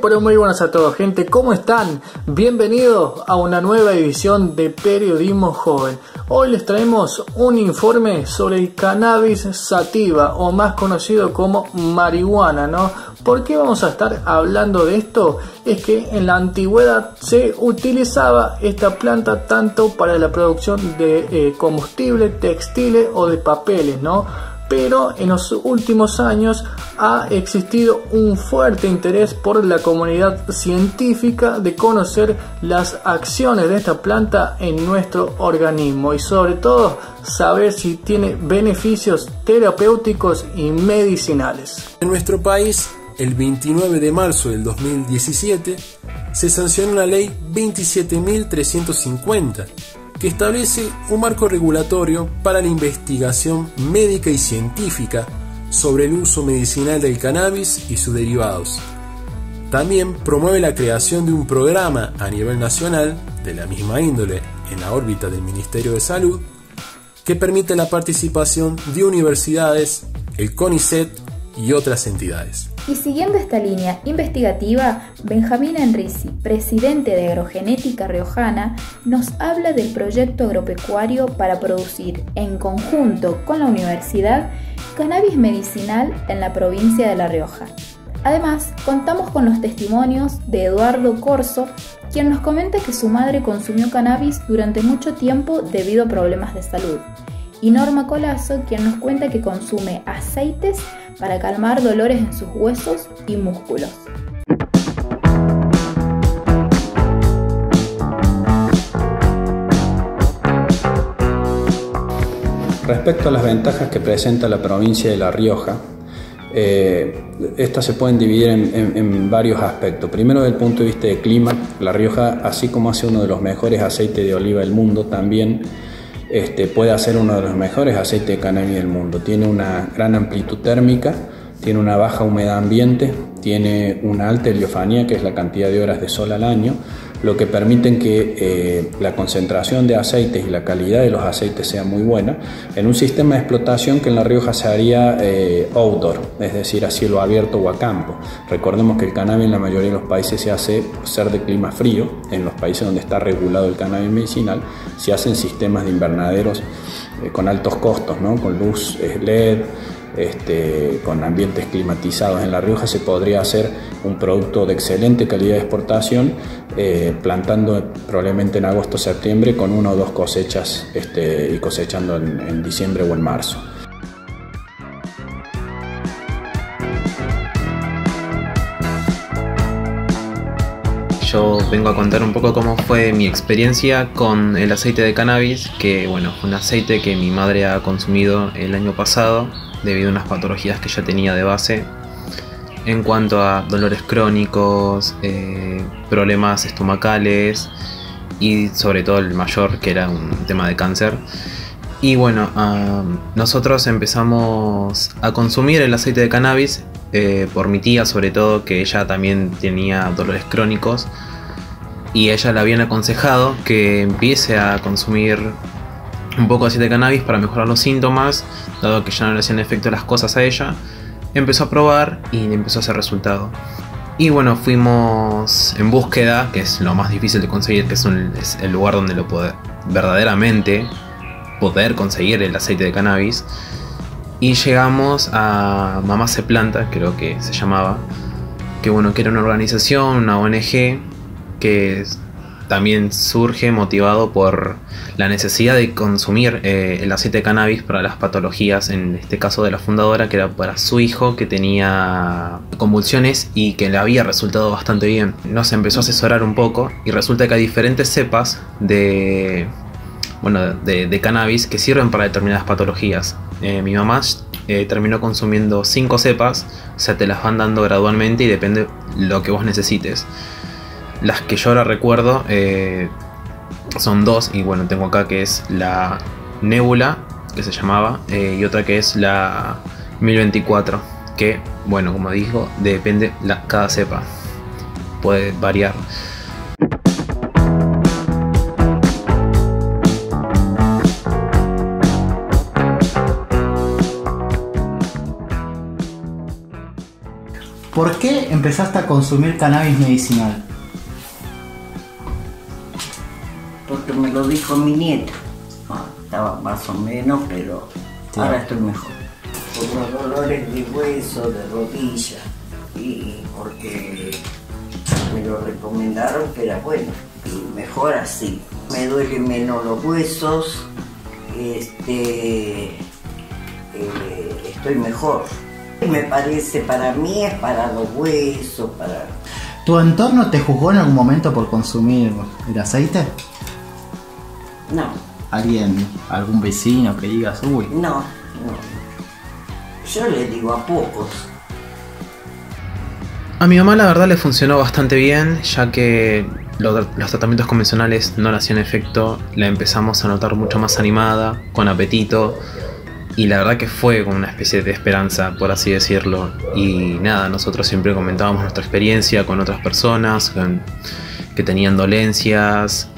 pero muy buenas a todos, gente. ¿Cómo están? Bienvenidos a una nueva edición de Periodismo Joven. Hoy les traemos un informe sobre el cannabis sativa, o más conocido como marihuana, ¿no? ¿Por qué vamos a estar hablando de esto? Es que en la antigüedad se utilizaba esta planta tanto para la producción de eh, combustible, textiles o de papeles, ¿no? Pero en los últimos años ha existido un fuerte interés por la comunidad científica de conocer las acciones de esta planta en nuestro organismo y sobre todo saber si tiene beneficios terapéuticos y medicinales. En nuestro país, el 29 de marzo del 2017, se sancionó la ley 27.350 que establece un marco regulatorio para la investigación médica y científica sobre el uso medicinal del cannabis y sus derivados. También promueve la creación de un programa a nivel nacional de la misma índole en la órbita del Ministerio de Salud que permite la participación de universidades, el CONICET y otras entidades. Y siguiendo esta línea investigativa, Benjamín Enrisi, presidente de Agrogenética Riojana, nos habla del proyecto agropecuario para producir, en conjunto con la universidad, cannabis medicinal en la provincia de La Rioja. Además, contamos con los testimonios de Eduardo Corso, quien nos comenta que su madre consumió cannabis durante mucho tiempo debido a problemas de salud y Norma Colazo, quien nos cuenta que consume aceites para calmar dolores en sus huesos y músculos. Respecto a las ventajas que presenta la provincia de La Rioja, eh, estas se pueden dividir en, en, varios aspectos. Primero, desde el punto de vista de clima, La Rioja, así como hace uno de los mejores aceites de oliva del mundo, también este, puede hacer uno de los mejores aceites de cannabis del mundo. Tiene una gran amplitud térmica, tiene una baja humedad ambiente, tiene una alta heliofanía, que es la cantidad de horas de sol al año, lo que permite que eh, la concentración de aceites y la calidad de los aceites sea muy buena, en un sistema de explotación que en La Rioja se haría eh, outdoor, es decir, a cielo abierto o a campo. Recordemos que el cannabis en la mayoría de los países se hace ser de clima frío, en los países donde está regulado el cannabis medicinal, se hacen sistemas de invernaderos eh, con altos costos, ¿no? con luz LED, este, con ambientes climatizados en La Rioja se podría hacer un producto de excelente calidad de exportación, eh, plantando probablemente en agosto o septiembre con una o dos cosechas este, y cosechando en diciembre o en marzo. yo vengo a contar un poco cómo fue mi experiencia con el aceite de cannabis, que bueno, un aceite que mi madre ha consumido el año pasado debido a unas patologías que ya tenía de base en cuanto a dolores crónicos, eh, problemas estomacales y sobre todo el mayor que era un tema de cáncer. Y bueno, nosotros empezamos a consumir el aceite de cannabis eh, por mi tía sobre todo, que ella también tenía dolores crónicos. Y ella le habían aconsejado que empiece a consumir un poco de aceite de cannabis para mejorar los síntomas, dado que ya no le hacían efecto las cosas a ella. Empezó a probar y empezó a hacer resultado. Y bueno, fuimos en búsqueda, que es lo más difícil de conseguir, que es, es el lugar donde lo puede verdaderamente poder conseguir el aceite de cannabis. Y llegamos a Mamá se planta, creo que se llamaba, que bueno, que era una organización, una ONG, que también surge motivado por la necesidad de consumir eh, el aceite de cannabis para las patologías, en este caso de la fundadora, que era para su hijo que tenía convulsiones y que le había resultado bastante bien. Nos empezó a asesorar un poco y resulta que hay diferentes cepas de, bueno, de, cannabis que sirven para determinadas patologías. Eh, mi mamá eh, terminó consumiendo 5 cepas, o sea, te las van dando gradualmente y depende lo que vos necesites. Las que yo ahora recuerdo eh, son dos, y bueno, tengo acá que es la Nebula, que se llamaba, y otra que es la 1024, que, bueno, como digo, depende cada cepa, puede variar. ¿Por qué empezaste a consumir cannabis medicinal? Lo dijo mi nieta. Ah, estaba más o menos, pero ahora estoy mejor. Por los dolores de hueso, de rodilla, y porque me lo recomendaron que era bueno. Y mejor así. Me duelen menos los huesos, este, eh, estoy mejor. Me parece, para mí es para los huesos, para... ¿Tu entorno te juzgó en algún momento por consumir el aceite? No, ¿Alguien, algún vecino que digas, uy, no, no. Yo le digo a pocos. A mi mamá la verdad le funcionó bastante bien, ya que lo- los tratamientos convencionales no le hacían efecto, la empezamos a notar mucho más animada, con apetito, y la verdad que fue como una especie de esperanza, por así decirlo. Y nada, nosotros siempre comentábamos nuestra experiencia con otras personas con- que tenían dolencias,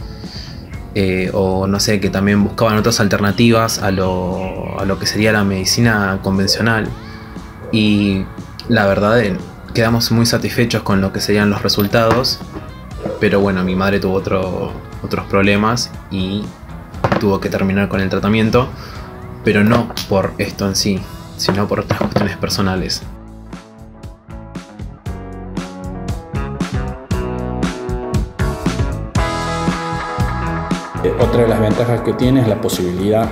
eh, o no sé, que también buscaban otras alternativas a lo, a lo que sería la medicina convencional. Y la verdad, eh, quedamos muy satisfechos con lo que serían los resultados. Pero bueno, mi madre tuvo otro- otros problemas y tuvo que terminar con el tratamiento. Pero no por esto en sí, sino por otras cuestiones personales. Eh, Otra de las ventajas que tiene es la posibilidad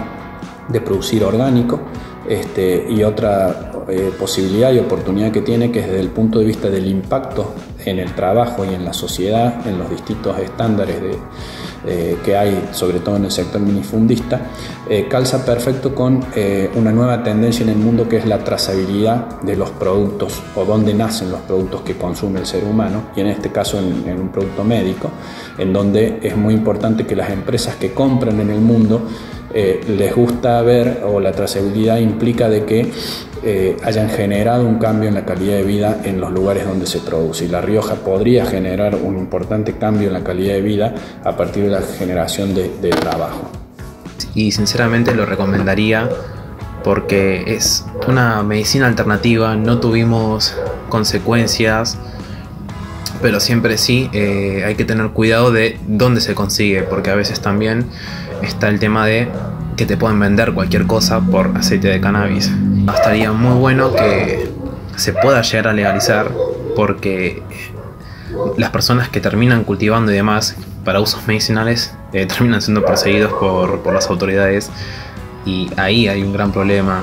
de producir orgánico este, y otra eh, posibilidad y oportunidad que tiene que es desde el punto de vista del impacto en el trabajo y en la sociedad, en los distintos estándares de, eh, que hay, sobre todo en el sector minifundista, eh, calza perfecto con eh, una nueva tendencia en el mundo que es la trazabilidad de los productos o dónde nacen los productos que consume el ser humano, y en este caso en, en un producto médico, en donde es muy importante que las empresas que compran en el mundo eh, les gusta ver o la trazabilidad implica de que eh, hayan generado un cambio en la calidad de vida en los lugares donde se produce. Y La Rioja podría generar un importante cambio en la calidad de vida a partir de la generación de, de trabajo. y sinceramente lo recomendaría porque es una medicina alternativa, no tuvimos consecuencias, pero siempre sí eh, hay que tener cuidado de dónde se consigue, porque a veces también está el tema de que te pueden vender cualquier cosa por aceite de cannabis. Estaría muy bueno que se pueda llegar a legalizar porque las personas que terminan cultivando y demás para usos medicinales eh, terminan siendo perseguidos por, por las autoridades y ahí hay un gran problema